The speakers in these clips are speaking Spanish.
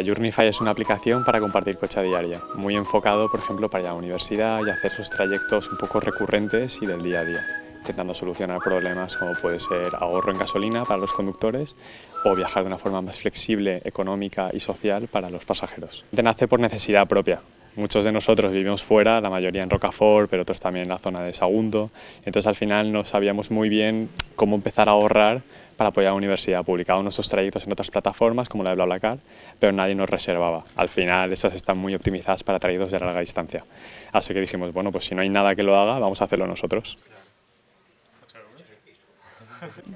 Journeyfy es una aplicación para compartir coche a diaria, muy enfocado, por ejemplo, para ir a la universidad y hacer esos trayectos un poco recurrentes y del día a día, intentando solucionar problemas como puede ser ahorro en gasolina para los conductores o viajar de una forma más flexible, económica y social para los pasajeros. Nace por necesidad propia, Muchos de nosotros vivimos fuera, la mayoría en Rocafort, pero otros también en la zona de Sagunto. Entonces al final no sabíamos muy bien cómo empezar a ahorrar para apoyar a la universidad. Publicábamos nuestros trayectos en otras plataformas como la de BlaBlaCar, pero nadie nos reservaba. Al final esas están muy optimizadas para trayectos de larga distancia. Así que dijimos, bueno, pues si no hay nada que lo haga, vamos a hacerlo nosotros.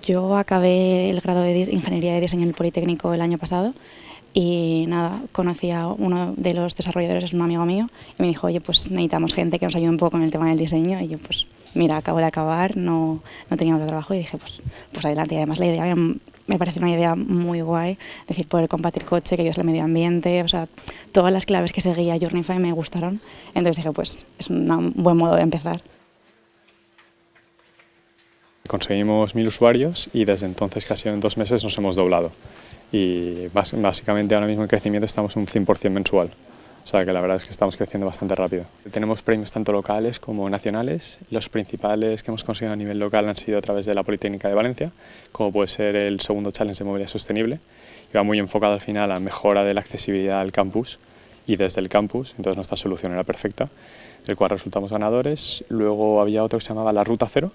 Yo acabé el grado de Ingeniería de Diseño en el Politécnico el año pasado y nada, conocí a uno de los desarrolladores, es un amigo mío, y me dijo, oye, pues necesitamos gente que nos ayude un poco con el tema del diseño, y yo pues, mira, acabo de acabar, no, no tenía otro trabajo, y dije, pues, pues adelante, además la idea me parece una idea muy guay, decir, poder compartir coche, que yo es el medio ambiente, o sea, todas las claves que seguía Journeyfy me gustaron, entonces dije, pues, es un buen modo de empezar. Conseguimos mil usuarios y desde entonces casi en dos meses nos hemos doblado y básicamente ahora mismo en crecimiento estamos un 100% mensual. O sea que la verdad es que estamos creciendo bastante rápido. Tenemos premios tanto locales como nacionales. Los principales que hemos conseguido a nivel local han sido a través de la Politécnica de Valencia, como puede ser el segundo Challenge de Movilidad Sostenible. Y va muy enfocado al final a mejora de la accesibilidad al campus y desde el campus, entonces nuestra solución era perfecta, del cual resultamos ganadores. Luego había otro que se llamaba la Ruta Cero,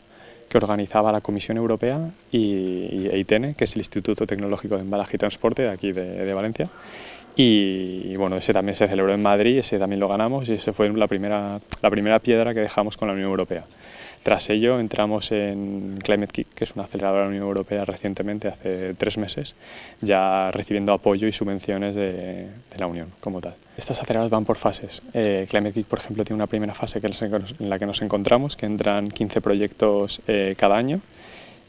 que organizaba la Comisión Europea y, EITENE, que es el Instituto Tecnológico de Embalaje y Transporte de aquí de, Valencia. Y, bueno, ese también se celebró en Madrid, ese también lo ganamos y ese fue la primera, la primera piedra que dejamos con la Unión Europea. Tras ello entramos en Climate Kick, que es una aceleradora de la Unión Europea recientemente, hace tres meses, ya recibiendo apoyo y subvenciones de, la Unión como tal. Estas aceleradoras van por fases. Eh, Climate Kick, por ejemplo, tiene una primera fase que en la que nos encontramos, que entran 15 proyectos eh, cada año.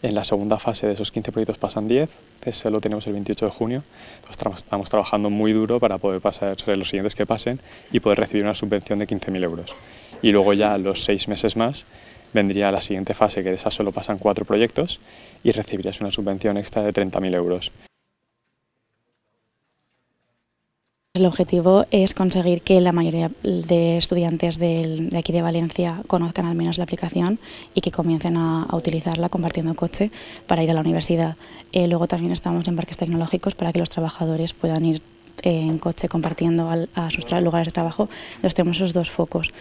En la segunda fase de esos 15 proyectos pasan 10, ese lo tenemos el 28 de junio. estamos trabajando muy duro para poder pasar los siguientes que pasen y poder recibir una subvención de 15.000 euros. Y luego ya los seis meses más vendría la siguiente fase, que de esa solo pasan cuatro proyectos y recibirías una subvención extra de 30.000 euros. El objetivo es conseguir que la mayoría de estudiantes de aquí de Valencia conozcan al menos la aplicación y que comiencen a, utilizarla compartiendo coche para ir a la universidad. Eh, luego también estamos en parques tecnológicos para que los trabajadores puedan ir en coche compartiendo a sus lugares de trabajo. Entonces tenemos esos dos focos.